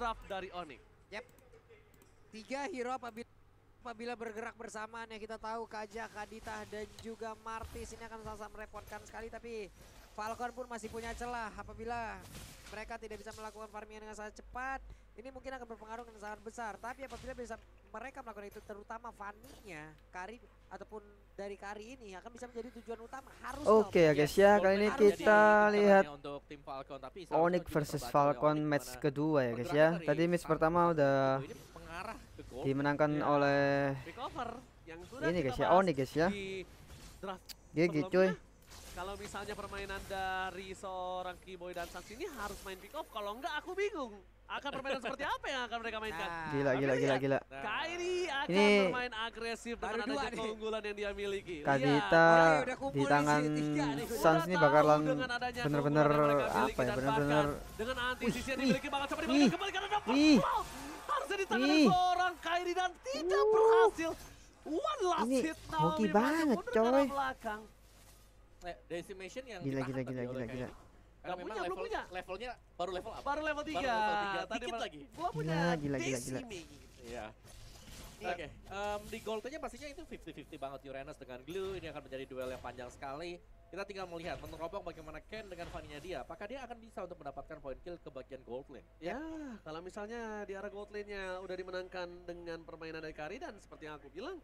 draft dari Onyx. Yep. Tiga hero apabila apabila bergerak bersamaan ya kita tahu Kaja, Kadita dan juga Martis ini akan sangat merepotkan sekali tapi Falcon pun masih punya celah apabila mereka tidak bisa melakukan farming dengan sangat cepat ini mungkin akan berpengaruh dengan sangat besar tapi apabila bisa mereka melakukan itu terutama Fanny-nya Kari ataupun dari Kari ini akan bisa menjadi tujuan utama harus Oke ya guys ya, kali ini kita lihat untuk tim Falcon tapi Onyx versus Falcon match kedua ya guys ya. Tadi match pertama udah dimenangkan Ya. oleh Recover yang sudah ini guys ya, Onyx guys ya. Di draft GG cuy. Kalau misalnya permainan dari seorang Keyboy dan Sans ini harus main pick off, kalau enggak aku bingung. Akan permainan seperti apa yang akan mereka mainkan? Nah, Gila gila gila lihat, gila. Nah, Kairi akan Ini bermain agresif dengan adanya keunggulan yang dia miliki. Kadita udah kumpul di tangan Sans ini dengan adanya bener-bener apa ya, bener-bener dengan anti Wih, sisi yang dimiliki bakal diberikan kembali karena dapat harusnya di tangan seorang Kairi dan tidak berhasil. One last Ini hit Naomi banget, coy. belakang. eh, decimation yang Gila, gila, gila, gila, gila. Karena Belum memang punya, belum level, punya. levelnya baru level up. Baru level 3. level tiga, Tadi dikit lagi. Belum punya Gila, gila, gila, gila. decimate. Iya. Iya. Oke, em, di goldnya pastinya itu 50-50 banget Uranus dengan Glue. Ini akan menjadi duel yang panjang sekali. Kita tinggal melihat, menerobong bagaimana Ken dengan Fanny-nya dia. Apakah dia akan bisa untuk mendapatkan point kill ke bagian gold lane? Ya, kalau misalnya di arah gold lane-nya udah dimenangkan dengan permainan dari Kari dan seperti yang aku bilang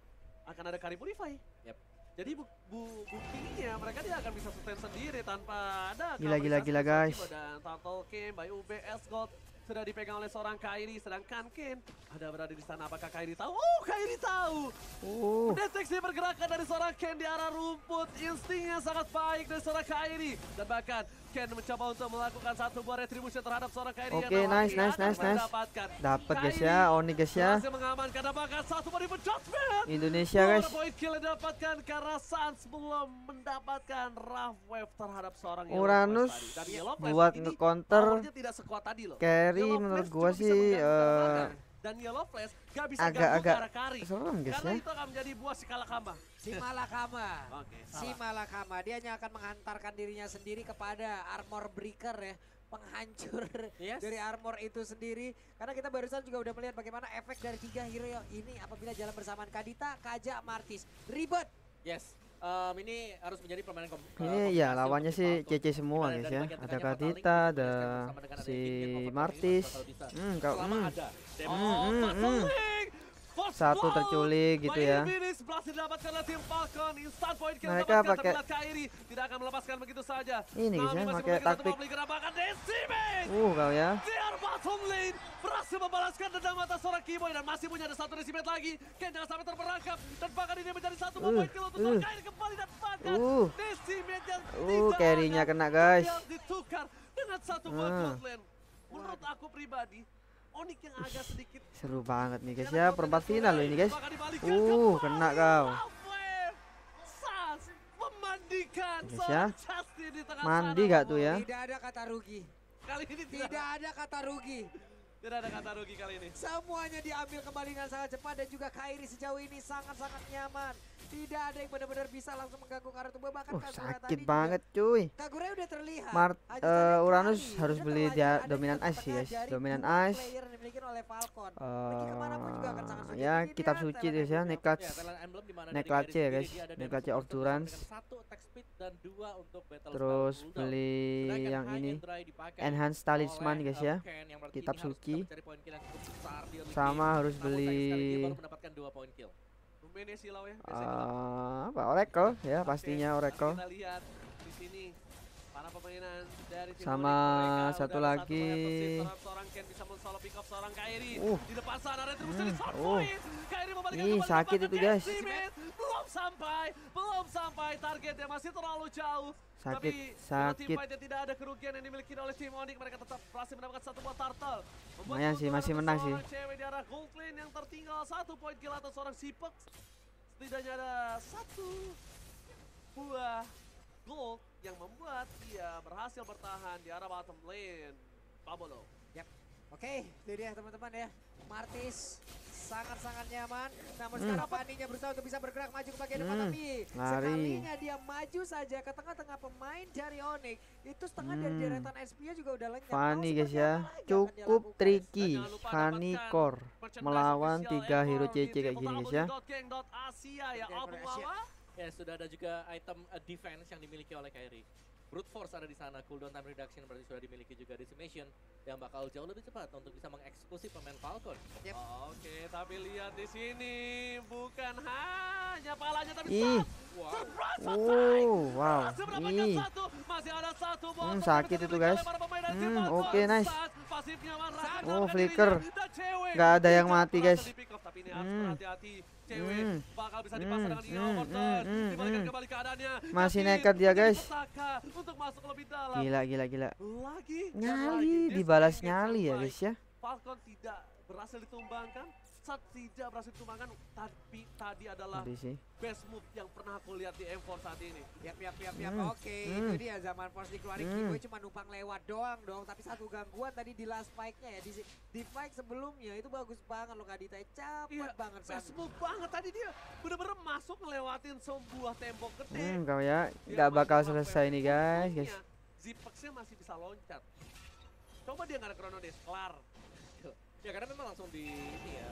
akan ada Kari Purify. Yep. Jadi bu, bu, buktinya mereka dia akan bisa sustain sendiri tanpa ada Gila, gila, gila, guys. Dan Turtle King by UBS Gold sudah dipegang oleh seorang Kairi sedangkan Ken ada berada di sana apakah Kairi tahu? Oh, Kairi tahu. Uh, Deteksi pergerakan dari seorang Ken di arah rumput. Instingnya sangat baik dari seorang Kairi. Dan bahkan Ken mencoba untuk melakukan satu buah retribution terhadap seorang Kairi. Oke, yang nice, nice, nice, nice. dapat guys ya, Onyx guys ya. Mengamankan bahkan satu body judgment. Indonesia guys. Dua point kill yang didapatkan karena Sans belum mendapatkan rough wave terhadap seorang Uranus buat nge-counter tidak sekuat tadi loh. carry menurut gua sih terbakar. Dan Yellow Flash gak bisa agak- ganggu agak ke arah Kari. serem guys Karena ya. itu akan menjadi buah si Kalakamba. Si Malakama. Oke, Si Malakama dia hanya akan menghantarkan dirinya sendiri kepada armor breaker ya, penghancur Yes. dari armor itu sendiri. Karena kita barusan juga udah melihat bagaimana efek dari tiga hero ini apabila jalan bersamaan Kadita, Kaja, Martis. Ribet. Yes. Em, ini harus menjadi permainan kom Ini eh, ya lawannya sih Falcon. CC semua guys ya. Ada Kadita, ada si Martis. Hmm, Selama hmm. ada Oh! First Satu terculik gitu ya. Mereka pakai- tidak akan melepaskan begitu saja. Ini guys ya, pakai taktik. Uh kau ya. Lane berhasil membalaskan dendam atas seorang Keyboy dan masih punya ada satu decimate lagi. Ken jangan sampai terperangkap dan bahkan ini menjadi satu Uh, point kill untuk uh. Kairi kembali dan bahkan Uh. decimate yang Uh, carry-nya kena, guys. ditukar dengan satu lane. Menurut aku pribadi, Onyx yang agak sedikit Seru banget nih guys ya, perempat final loh ini guys. Uh, kena kau. Guys ya. Mandi gak tuh ya? Tidak ada kata rugi. Kali ini Tidak ada kata rugi. Tidak ada kata rugi kali ini. Semuanya diambil kembali dengan sangat cepat dan juga Kairi sejauh ini sangat-sangat nyaman. Tidak ada yang benar-benar bisa langsung mengganggu tubuh bahkan Uh, Kagura sakit tadi juga- banget cuy. Kagura udah terlihat. Mart saja Uranus Kari harus beli dia dominan ice guys. Dominan ice. player yang dimiliki oleh Falcon. Pergi ke mana pun juga akan sangat sulit. ya kitab suci guys ya, yang nekat. Ya, guys. dua untuk battle Terus beli yang ini and dry dipakai enhance talisman guys uh, ya. Kitab suci. Early Sama harus beli ya. eh, apa Oracle ya pastinya Oracle. Sama satu lagi. Uh. Hmm, uh. Ih, sakit itu, guys. Belum sampai belum sampai targetnya masih terlalu jauh Sakit, tapi sakit. tidak ada kerugian yang dimiliki oleh tim Onyx mereka tetap berhasil mendapatkan satu buah turtle Lumayan sih, masih menang sih. seorang cewek di arah gold lane yang tertinggal. Satu poin kill atas seorang Sipex setidaknya ada satu buah gold yang membuat dia berhasil bertahan di arah bottom lane. Pablo. Oke, itu dia teman-teman ya. Martis, sangat-sangat nyaman. Namun Hmm. sekarang Fanny-nya berusaha untuk bisa bergerak maju ke bagian depan Hmm, tapi lari. sekalinya dia maju saja ke tengah-tengah pemain dari Onyx itu setengah dari Hmm. deretan SP-nya juga udah lenyap. Fanny Mau guys ya, cukup tricky. Fanny Core melawan tiga hero CC kayak gini guys ya. ya. Dari. Ya sudah ada juga item uh, defense yang dimiliki oleh Kyrie. Brute Force ada di sana, cooldown time reduction berarti sudah dimiliki juga Decimation yang bakal jauh lebih cepat untuk bisa mengeksekusi pemain Falcon. Yep. Oke, tapi lihat di sini bukan hanya palanya tapi Ih. satu. Wow. Surprise Oh, wow. Ih. satu. Masih ada satu Hmm, sakit itu, guys. Hmm, oke, nice. Pasifnya Marah Oh, flicker. Nggak ada yang mati, guys. Hmm. Berhati-hati. Cewek Hmm. bakal bisa Hmm, dipasang dengan Ina hmm, Morton. hmm, hmm, Dibalikan hmm. kembali keadaannya. Masih nekat dia, guys. petaka untuk masuk lebih dalam. Gila gila gila. Lagi Nyali, dibalas nyali ya guys ya. Falcon tidak berhasil ditumbangkan. Saat tidak berhasil ditumbangkan, tapi tadi adalah best move yang pernah aku lihat di M4 saat ini. Yap, yap, yap, yap. Hmm. Oke, Hmm. itu dia zaman Force dikeluarin Hmm. Kiboy cuma numpang lewat doang dong. Tapi satu gangguan tadi di last fight-nya ya. Di, di fight sebelumnya itu bagus banget loh Kadita. Cepet Iya, banget Best move banget tadi dia bener-bener masuk ngelewatin sebuah tembok gede. Hmm, kau ya nggak bakal selesai nih guys, guys. Zipex-nya masih bisa loncat. Coba dia nggak ada chrono kelar. Ya karena memang langsung di ini ya.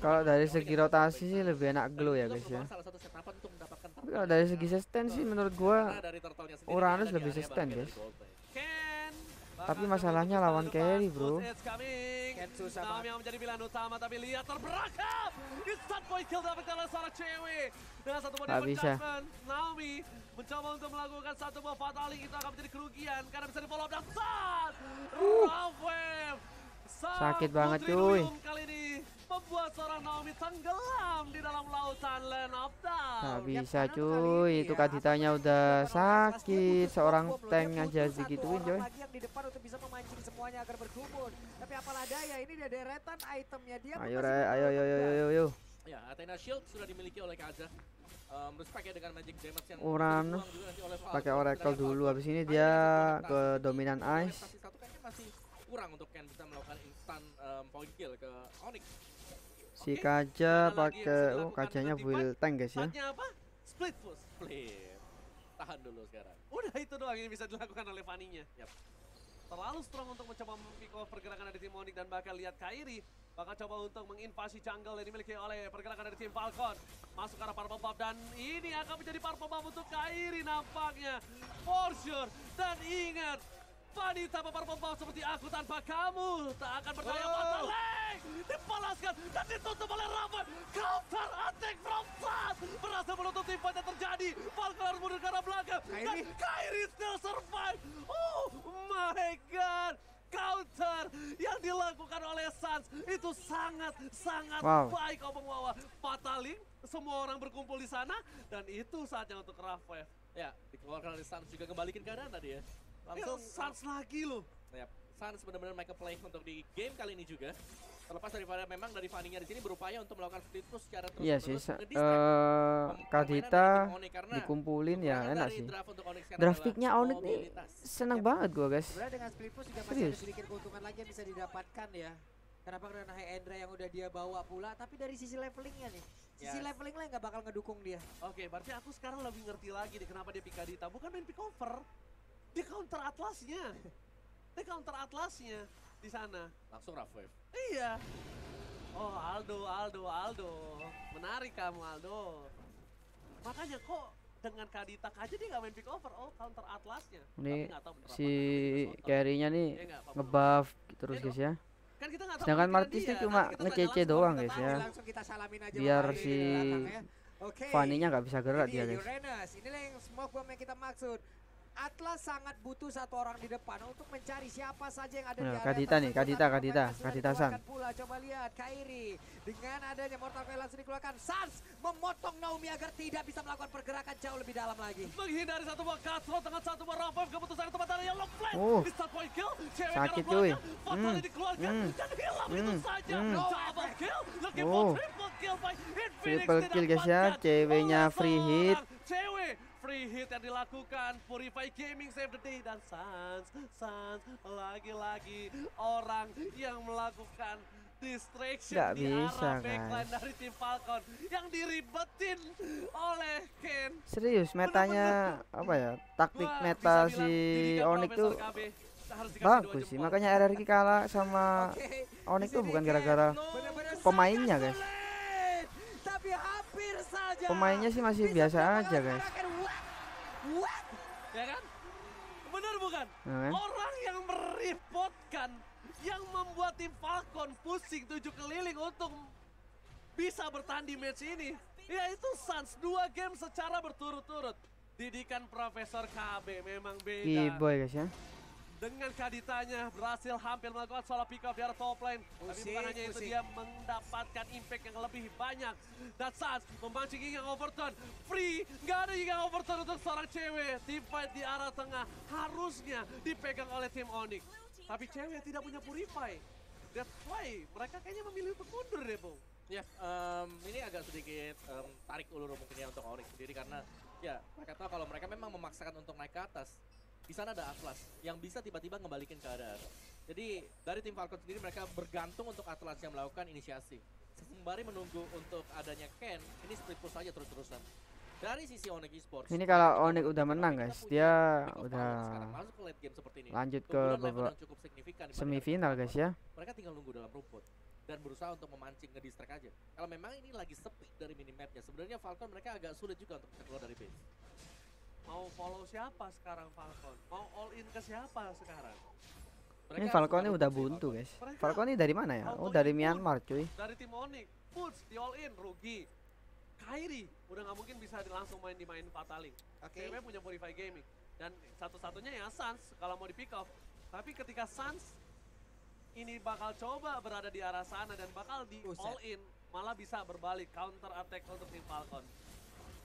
Kalau dari segi rotasi sih lebih enak glow ya guys ya. Tapi kalau dari segi sustain sih menurut gua Uranus lebih sustain, guys. Tapi masalahnya lawan carry, bro. Push it's coming. Ken susah Naomi banget. yang menjadi pilihan utama tapi lihat terberakap. Instant point kill dapatkan oleh seorang cewek. Dengan satu body Nggak bisa. Naomi mencoba untuk melakukan satu buah fataling itu akan menjadi kerugian karena bisa di follow up dan saat Rawweb sang Sakit banget, cuy. kali ini membuat seorang Naomi tenggelam di dalam lautan Land of Down. Nggak Yap, bisa cuy, itu ya, kaditanya udah sakit, seorang tank aja orang coy. lagi yang di depan untuk bisa memancing semuanya agar berkumpul. Tapi apalah daya, ini dia deretan itemnya dia. Ayo re, ayo ayo ayo ayo ayo. Ya, Athena Shield sudah dimiliki oleh Kaza. Um, respect ya dengan magic damage yang Uranus. Pakai oracle dulu habis ini dia ke dominan ice. masih kurang untuk Ken bisa melakukan instant um, point kill ke Onyx. Si yang bisa pakai oh dengan full tank guys ya. Saatnya apa? Split push. Split. Tahan dulu sekarang. Udah itu doang yang bisa dilakukan oleh Fanny-nya. Yap. Terlalu strong untuk mencoba mempick off pergerakan dari tim Onyx dan bakal lihat Kairi bakal coba untuk menginvasi jungle yang dimiliki oleh pergerakan dari tim Falcon. Masuk ke arah Purple Buff dan ini akan menjadi Purple Buff untuk Kairi nampaknya. For sure. Dan ingat, Tanpa Purple Buff seperti aku tanpa kamu. Tak akan percaya Oh. Pataleng. Dipalaskan dan ditutup oleh Raven. Counter attack from Sat. Berhasil menutup tim fight yang terjadi. Falcon harus mundur ke arah belakang. Dan Kairi. Still survive. Oh my god. Counter yang dilakukan oleh Suns itu sangat sangat Wow. baik Opung Wawa. Fataling, semua orang berkumpul di sana dan itu saatnya untuk Rafael. Ya, dikeluarkan oleh Suns juga kembalikan keadaan tadi ya. Langsung Langsung Suns lagi loh. Ya, Suns benar-benar make a play untuk di game kali ini juga. Terlepas daripada memang dari Fanny-nya di sini berupaya untuk melakukan split push secara terus Iya sih, eh permainan Kadita dikumpulin ya enak sih. Draft picknya Onyx nih seneng Yap. banget gua guys. Sebenarnya dengan split push juga masih ada sedikit keuntungan lagi yang bisa didapatkan ya. Kenapa karena High Endra yang udah dia bawa pula, tapi dari sisi levelingnya nih. Sisi Yes. leveling lain nggak bakal ngedukung dia. Oke, berarti aku sekarang lebih ngerti lagi nih kenapa dia pick Adita. Bukan main pick over. Dia counter atlasnya. Dia counter atlasnya di sana. Langsung rough wave. Iya. Oh Aldo, Aldo, Aldo. Menarik kamu Aldo. Makanya kok dengan Kadita aja dia nggak main pick over. Oh counter atlasnya. Ini si carry-nya nih ngebuff terus guys ya. Kan kita tahu Sedangkan pemikiran Martis dia, ini cuma ngecece doang, guys, ya. tahu. Langsung kita salamin aja Biar si di ya. Oke. Fanny-nya nggak bisa gerak Ini dia guys. Uranus, inilah yang smoke bomb yang kita maksud. Atlas sangat butuh satu orang di depan untuk mencari siapa saja yang ada di Nah, area Kadita nih. Kadita, Kadita, Kadita San. Pula. Coba lihat Kairi dengan adanya Mortal Coil langsung dikeluarkan. Sans memotong Naomi agar tidak bisa melakukan pergerakan jauh lebih dalam lagi. menghindari satu buah cutthroat dengan satu buah rampaf keputusan yang tepat dari Yellow Flame. Oh. Instant point kill, cewek Sakit, cuy. Hmm, dikeluarkan hmm, dan hilang itu hmm, saja. hmm. Double kill, looking Oh. for triple kill by Infinix Triple kill, guys ya. Ceweknya oleh free hit. Cewek free hit yang dilakukan Purify Gaming save the day dan Sans Sans lagi-lagi orang yang melakukan distraction Nggak di bisa, arah backline guys. dari tim Falcon yang diribetin oleh Ken. Serius metanya apa ya? Taktik Gua meta si bilang Onyx tuh bagus sih. Makanya RRQ kalah sama Oke, Onyx tuh bukan gara-gara pemainnya, guys. Tapi hampir saja. Pemainnya sih masih Bisa biasa aja, guys. serangan. What? What? Ya kan? Bener bukan? Ya kan? Orang yang merepotkan yang membuat tim Falcon pusing tujuh keliling untuk bisa bertahan di match ini yaitu Suns dua game secara berturut-turut didikan Profesor KB memang beda Keyboy guys ya. Dengan kaditanya berhasil hampir melakukan solo pick up di arah top lane. Tapi bukan hanya itu dia mendapatkan impact yang lebih banyak. Dan Suns memancing Gingang Overturn free. Nggak ada Gingang Overturn untuk seorang cewek. Team fight di arah tengah harusnya dipegang oleh tim Onyx. Tapi cewek tidak punya purify. That's why mereka kayaknya memilih untuk mundur deh Bung. Ya, em, ini agak sedikit em, tarik ulur mungkin ya untuk Onyx sendiri karena ya mereka tahu kalau mereka memang memaksakan untuk naik ke atas. Di sana ada Atlas yang bisa tiba-tiba ngembalikin keadaan. Jadi dari tim Falcon sendiri mereka bergantung untuk Atlas yang melakukan inisiasi. Sembari menunggu untuk adanya Ken, ini split push aja terus-terusan. Dari sisi Onyx Esports. Ini kalau Onyx udah menang guys, dia udah power sekarang masuk ke late game seperti ini. lanjut ke babak semifinal guys ya. mereka tinggal nunggu dalam rumput dan berusaha untuk memancing ngedistract aja. Kalau memang ini lagi sepi dari minimapnya, sebenarnya Falcon mereka agak sulit juga untuk bisa keluar dari base. Mau follow siapa sekarang Falcon mau all in ke siapa sekarang Mereka Ini Falcon ini udah buntu Falcon. guys. Mereka Falcon ini dari mana ya? auto Oh dari. Myanmar cuy. dari tim Onyx Puts di all in rugi Kairi udah nggak mungkin bisa langsung main di main Fataling Oke. CW punya Purify Gaming dan satu-satunya ya Suns kalau mau di pick off tapi ketika Suns ini bakal coba berada di arah sana dan bakal di Buset. all in malah bisa berbalik counter attack untuk tim Falcon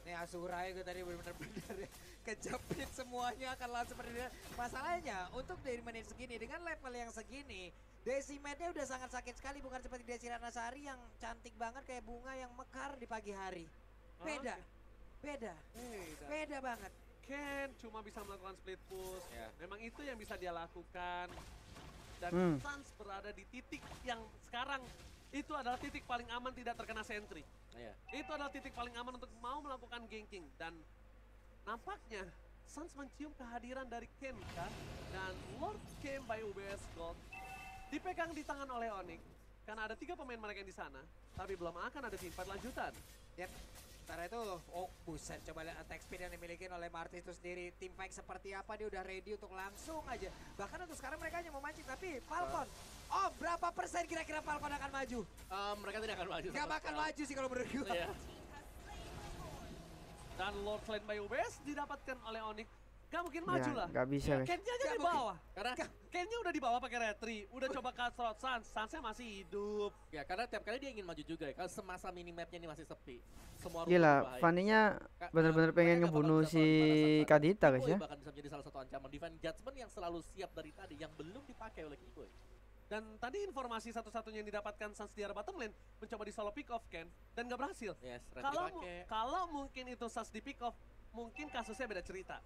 Nih Asura itu tadi benar-benar kejepit semuanya akan langsung seperti itu. Masalahnya untuk dari menit segini dengan level yang segini Decimatnya udah sangat sakit sekali bukan seperti Desi Ratnasari yang cantik banget kayak bunga yang mekar di pagi hari. Beda, beda, Beda. beda banget. Ken cuma bisa melakukan split push Ya. memang itu yang bisa dia lakukan dan Hmm. Suns berada di titik yang sekarang itu adalah titik paling aman tidak terkena sentry Iya. itu adalah titik paling aman untuk mau melakukan ganking dan nampaknya Suns mencium kehadiran dari Ken kan dan Lord Ken by UBS Gold dipegang di tangan oleh Onyx karena ada tiga pemain mereka yang di sana tapi belum akan ada teamfight lanjutan Yap. Sementara itu, oh buset coba lihat attack speed yang dimiliki oleh Martis itu sendiri. Tim fight seperti apa dia udah ready untuk langsung aja. Bahkan untuk sekarang mereka hanya mau mancing tapi Falcon. Oh berapa persen kira-kira Falcon akan maju? Em, mereka tidak akan maju. Gak bakal maju sih kalau menurut gue. Iya. Dan Lord Flame by UBS didapatkan oleh Onyx gak mungkin maju Ya lah nggak bisa guys. Kennya aja di mungkin. bawah Karena Kennya udah di bawah pakai retri udah coba cutthroat Sans Sansnya masih hidup ya karena tiap kali dia ingin maju juga ya. Kalau semasa minimapnya ini masih sepi. Semua Gila. Faninya Ka- bener-bener pengen ngebunuh si. Kadita guys ya. bahkan bisa menjadi salah satu ancaman divine judgment yang selalu siap dari tadi yang belum dipakai oleh Keyboy. Dan tadi informasi satu-satunya yang didapatkan Sans di arah bottom lane mencoba di solo pick off Ken. Dan gak berhasil. Yes, kalau mu- kalau mungkin itu Sans di pick off mungkin kasusnya beda cerita.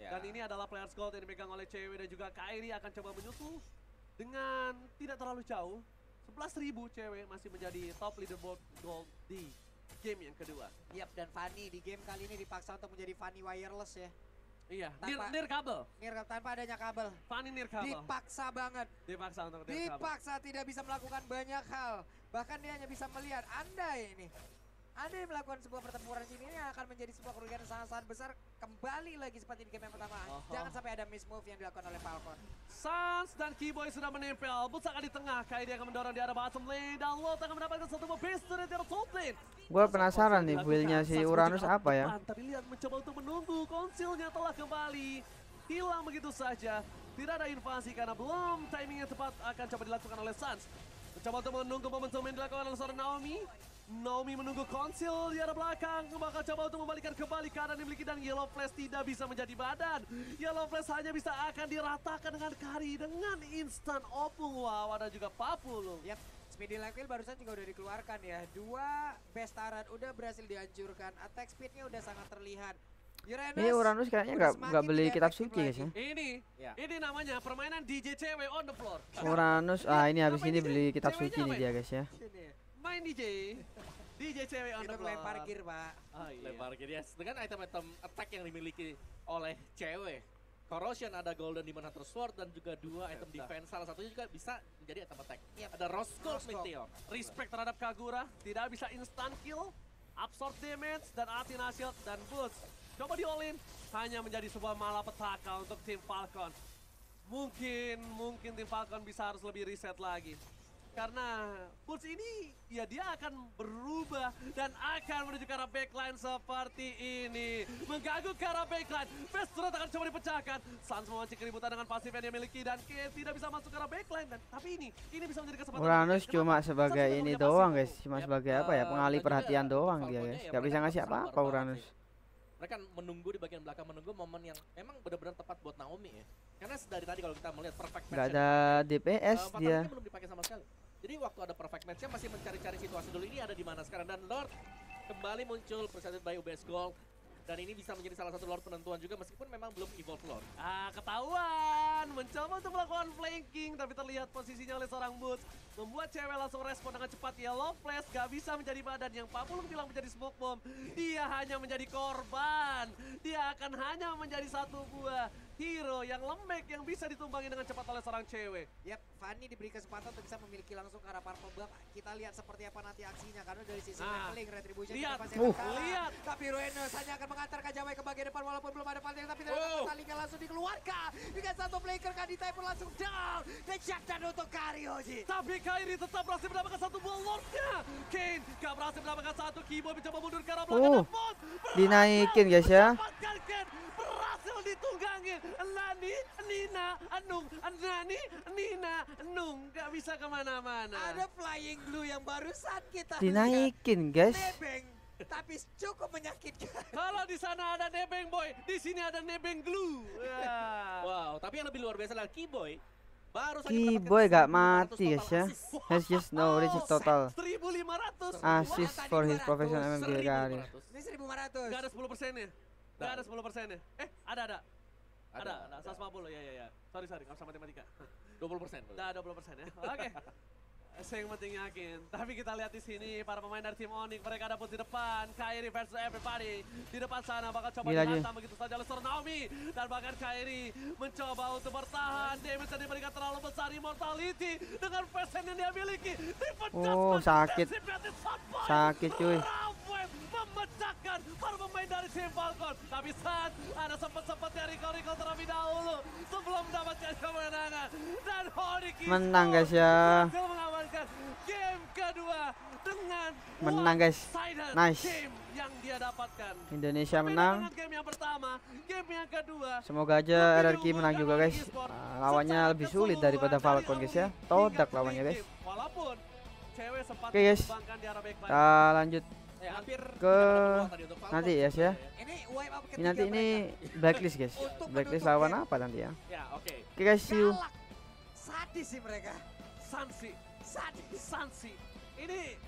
Ya. dan ini adalah players gold yang dipegang oleh CW dan juga Kairi akan coba menyusul dengan tidak terlalu jauh. 11.000 cewek masih menjadi top leaderboard gold di game yang kedua. Yap dan Fanny di game kali ini dipaksa untuk menjadi Fanny wireless ya. Iya, nir, Tanpa- nir kabel. Nir tanpa adanya kabel. Fanny nir kabel. Dipaksa banget. Dipaksa untuk nir kabel. Dipaksa tidak bisa melakukan banyak hal. Bahkan dia hanya bisa melihat Anda ini. Anda yang melakukan sebuah pertempuran sini ini akan menjadi sebuah kerugian yang sangat-sangat besar kembali lagi seperti di game yang pertama. Oho. Jangan sampai ada miss move yang dilakukan oleh Falcon. Sans dan Keyboy sudah menempel. Busaka di tengah. Kairi akan mendorong di arah bottom lane. Dan Lot akan mendapatkan satu mob base dari top lane. Gua penasaran nih build-nya si Uranus apa ya. depan, Tapi lihat mencoba untuk menunggu. Konsilnya telah kembali. Hilang begitu saja. Tidak ada invasi karena belum timing yang tepat akan coba dilakukan oleh Sans. Mencoba untuk menunggu momentum yang dilakukan oleh seorang Naomi. Naomi menunggu konsil di arah belakang. Bakal coba untuk membalikan kembali keadaan yang dimiliki dan Yellow Flash tidak bisa menjadi badan. Yellow Flash hanya bisa akan diratakan dengan Kari dengan instan opung Wawa dan juga Papulu. Yap, Speedy Life Kill barusan juga udah dikeluarkan ya. Dua best turret udah berhasil dihancurkan. Attack speednya udah sangat terlihat. Uranus. Ini Uranus kayaknya nggak nggak beli kitab suci guys ya. Ini, Ya. ini namanya permainan DJ cewek on the floor. Uranus, ah ini habis ini beli kitab suci nih dia guys ya. Main DJ, DJ cewek on the floor. melempar gear, Pak. Oh, iya. Lempar gitu ya. Dengan item-item attack yang dimiliki oleh cewek. Corrosion ada Golden Demon Hunter Sword dan juga dua item defense. Salah satunya juga bisa menjadi item attack. Yap. Ada Rose Gold Rose Gold. Meteor. Respect terhadap Kagura, tidak bisa instant kill, absorb damage, dan Athena Shield dan boost. Coba di all in, hanya menjadi sebuah malapetaka untuk tim Falcon. Mungkin, mungkin tim Falcon bisa harus lebih reset lagi. Karena Boots ini, ya dia akan berubah dan akan menuju ke arah backline seperti ini. Mengganggu ke arah backline. Best turret akan coba dipecahkan. Sans memancing keributan dengan pasif yang dia miliki dan Kane tidak bisa masuk ke arah backline. Dan, tapi ini, ini bisa menjadi kesempatan. Uranus cuma sebagai ini doang guys, cuma Yap, sebagai apa ya eh, pengalih perhatian doang dia guys. ya Gak bisa ngasih apa-apa Uranus. sih. Mereka menunggu di bagian belakang, menunggu momen yang memang benar-benar tepat buat Naomi ya. Karena dari tadi kalau kita melihat perfect match Gak ada DPS eh, dia. Fatality belum dipakai sama sekali. Jadi waktu ada perfect match-nya masih mencari-cari situasi dulu ini ada di mana sekarang dan Lord kembali muncul presented by UBS Gold dan ini bisa menjadi salah satu Lord penentuan juga meskipun memang belum evolve Lord. Ah, ketahuan. Mencoba untuk melakukan flanking, tapi terlihat posisinya oleh seorang Boots. Membuat cewek langsung respon dengan cepat. Yellow flash gak bisa menjadi badan yang Pak Pulung bilang menjadi smoke bomb. Dia hanya menjadi korban. Dia akan hanya menjadi satu buah hero yang lembek yang bisa ditumbangi dengan cepat oleh seorang cewek. Yap, Fanny diberi kesempatan untuk bisa memiliki langsung ke arah Purple Buff. Kita lihat seperti apa nanti aksinya karena dari sisi Nah, leveling Retribution lihat. kita pasti Uh. kalah. Lihat. Tapi Ruenos hanya akan mengantarkan Jamai ke bagian depan walaupun belum ada pantai tapi ternyata salingnya langsung dikeluarkan. Dengan satu flanker Kadita pun langsung down. Dan shutdown untuk Karyoji. Tapi Kairi tetap berhasil mendapatkan satu buah lordnya. Kane gak berhasil mendapatkan satu. Kibo mencoba mundur ke arah belakang. Uh, dan dinaikin, guys, ya. mendapatkan Kane. Berhasil ditunggangin. Nani, Anung, Nani, Nina, Anung. Gak bisa ke mana-mana. Ada flying blue yang barusan kita Dinaikin guys. Nebeng. Tapi cukup menyakitkan. Kalau di sana ada nebeng boy, di sini ada nebeng glue. Ya. Wow, tapi yang lebih luar biasa adalah Keyboy baru saja Keyboy gak mati 1500 guys ya. Has just no reach total 1500. assist for his professional MMG 1500. career. Ini 1500. Gak ada 10 persennya. Gak ada 10 persennya. Eh, ada ada. Ada, ada, Ada, 150 ya ya ya. Sorry sorry, nggak usah matematika. 20%. Nah, 20 persen ya. Oke. Saya yang penting yakin. Tapi kita lihat di sini para pemain dari tim Onyx mereka ada pun di depan. Kairi versus everybody. Di depan sana bakal coba dihantam begitu saja oleh Naomi. Dan bahkan Kairi mencoba untuk bertahan. Damage yang diberikan terlalu besar. Immortality dengan persen yang dia miliki. Oh, sakit. Sakit, cuy. Memecahkan para pemain dari tim Falcon. Tapi saat ada sempat-sempat dari Rico terlebih dahulu. Sebelum mendapatkan kemenangan. Dan Horik Menang, guys, ya. mengamankan game kedua dengan Menang, guys. Nice. game yang dia dapatkan. Indonesia menang. game yang pertama, game yang kedua. Semoga aja RRQ menang juga guys. Ah, lawannya lebih sulit daripada Falcon guys ya. Todak lawannya guys. Oke, guys. arah backline. Kita lanjut hampir Ke nanti ya, ya. Ini wipe up ini nanti ini blacklist guys. Blacklist menutup lawan apa nanti ya? Ya, oke. Oke guys, see you. Sadis sih mereka. Sansi, Sadis. Sansi. Ini